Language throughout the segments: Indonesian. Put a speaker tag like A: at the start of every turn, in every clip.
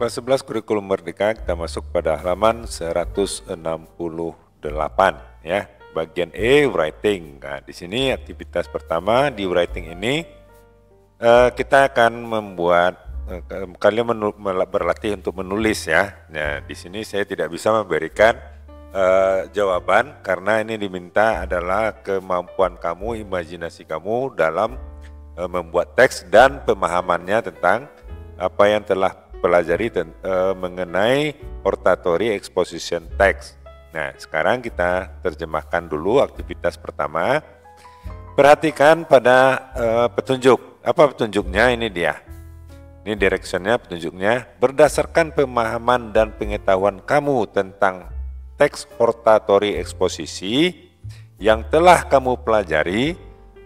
A: Kelas 11 kurikulum merdeka kita masuk pada halaman 168 ya. Bagian E writing. Nah, di sini aktivitas pertama di writing ini eh, kita akan membuat eh, kalian menu, berlatih untuk menulis ya. Nah, di sini saya tidak bisa memberikan eh, jawaban karena ini diminta adalah kemampuan kamu, imajinasi kamu dalam eh, membuat teks dan pemahamannya tentang apa yang telah pelajari uh, mengenai oratory exposition text. Nah, sekarang kita terjemahkan dulu aktivitas pertama. Perhatikan pada uh, petunjuk. Apa petunjuknya? Ini dia. Ini directionnya, petunjuknya. Berdasarkan pemahaman dan pengetahuan kamu tentang teks oratory eksposisi yang telah kamu pelajari,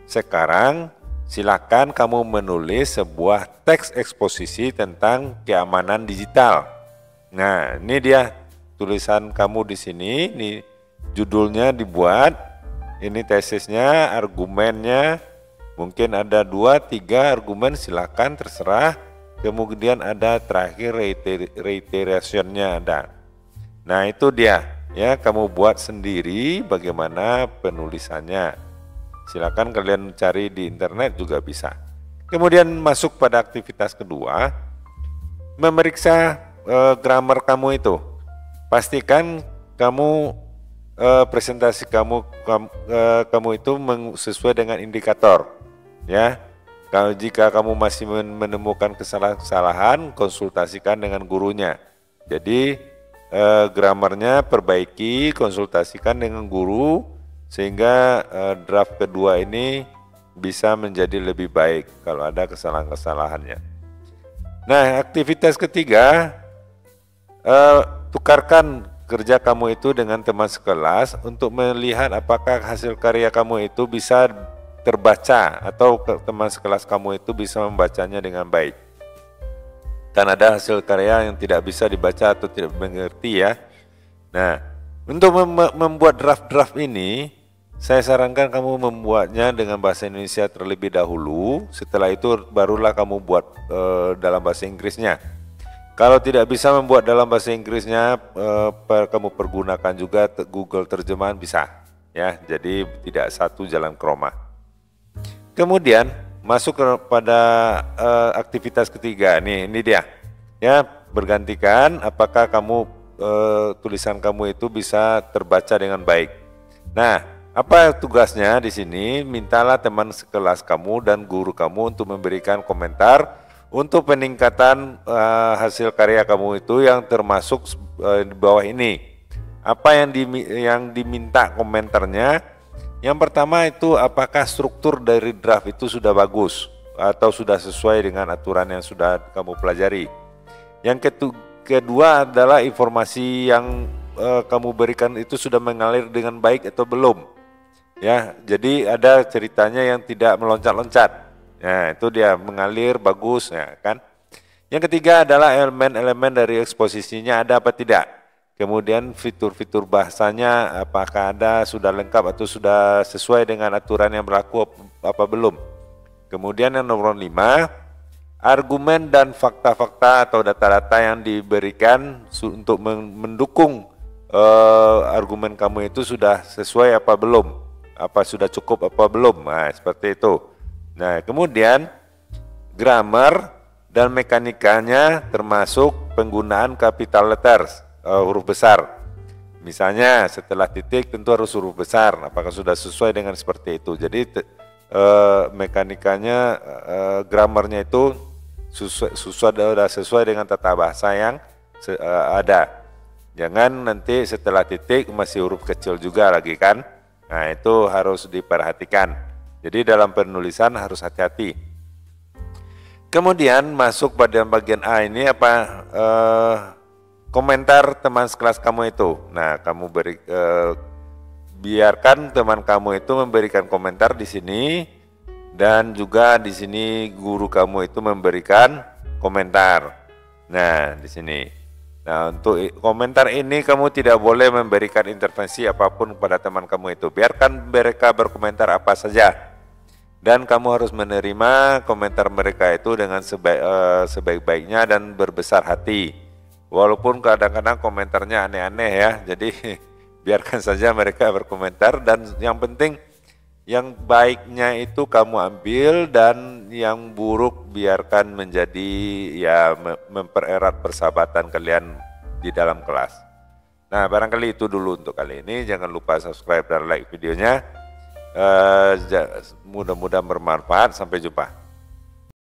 A: sekarang silakan kamu menulis sebuah teks eksposisi tentang keamanan digital. Nah, ini dia tulisan kamu di sini, ini judulnya dibuat, ini tesisnya, argumennya, mungkin ada dua, tiga argumen silakan terserah. Kemudian ada terakhir reiterationnya ada. Nah itu dia ya kamu buat sendiri bagaimana penulisannya. Silakan kalian cari di internet juga bisa. Kemudian masuk pada aktivitas kedua, memeriksa e, grammar kamu itu. Pastikan kamu e, presentasi kamu kamu, e, kamu itu sesuai dengan indikator, ya. Kalau jika kamu masih menemukan kesalahan-kesalahan, konsultasikan dengan gurunya. Jadi e, grammarnya perbaiki, konsultasikan dengan guru sehingga uh, draft kedua ini bisa menjadi lebih baik kalau ada kesalahan-kesalahannya. Nah, aktivitas ketiga, uh, tukarkan kerja kamu itu dengan teman sekelas untuk melihat apakah hasil karya kamu itu bisa terbaca atau teman sekelas kamu itu bisa membacanya dengan baik. Dan ada hasil karya yang tidak bisa dibaca atau tidak mengerti ya. Nah, untuk mem membuat draft-draft ini, saya sarankan kamu membuatnya dengan bahasa Indonesia terlebih dahulu. Setelah itu barulah kamu buat e, dalam bahasa Inggrisnya. Kalau tidak bisa membuat dalam bahasa Inggrisnya, e, per, kamu pergunakan juga Google terjemahan bisa, ya. Jadi tidak satu jalan kroma. Kemudian masuk kepada e, aktivitas ketiga. Nih, ini dia. Ya, bergantikan. Apakah kamu e, tulisan kamu itu bisa terbaca dengan baik? Nah, apa tugasnya di sini? Mintalah teman sekelas kamu dan guru kamu untuk memberikan komentar untuk peningkatan uh, hasil karya kamu itu yang termasuk uh, di bawah ini. Apa yang di, yang diminta komentarnya? Yang pertama itu apakah struktur dari draft itu sudah bagus atau sudah sesuai dengan aturan yang sudah kamu pelajari. Yang kedua adalah informasi yang uh, kamu berikan itu sudah mengalir dengan baik atau belum ya jadi ada ceritanya yang tidak meloncat-loncat. Ya itu dia mengalir bagus ya kan? Yang ketiga adalah elemen-elemen dari eksposisinya ada apa tidak. Kemudian fitur-fitur bahasanya apakah ada sudah lengkap atau sudah sesuai dengan aturan yang berlaku apa belum. Kemudian yang nomor lima argumen dan fakta-fakta atau data-data yang diberikan untuk mendukung uh, argumen kamu itu sudah sesuai apa belum apa sudah cukup apa belum? Nah seperti itu. Nah kemudian grammar dan mekanikanya termasuk penggunaan capital letters uh, huruf besar. Misalnya setelah titik tentu harus huruf besar. Apakah sudah sesuai dengan seperti itu? Jadi uh, mekanikanya uh, grammarnya itu sesuai, sudah sesuai dengan tata bahasa yang ada. Jangan nanti setelah titik masih huruf kecil juga lagi kan Nah, itu harus diperhatikan. Jadi dalam penulisan harus hati-hati. Kemudian masuk pada bagian A ini apa eh, komentar teman sekelas kamu itu. Nah, kamu beri eh, biarkan teman kamu itu memberikan komentar di sini dan juga di sini guru kamu itu memberikan komentar. Nah, di sini. Nah, untuk komentar ini kamu tidak boleh memberikan intervensi apa pun kepada teman kamu itu. Biarkan mereka berkomentar apa saja. dan kamu harus menerima komentar mereka itu dengan sebaik, uh, sebaik-baiknya dan berbesar hati. Walaupun kadang-kadang komentarnya aneh-aneh ya, jadi biarkan saja mereka berkomentar dan yang penting yang baiknya itu kamu ambil dan yang buruk biarkan menjadi ya mempererat persahabatan kalian di dalam kelas. Nah barangkali itu dulu untuk kali ini. Jangan lupa subscribe dan like videonya. Uh, Mudah-mudahan bermanfaat. Sampai jumpa.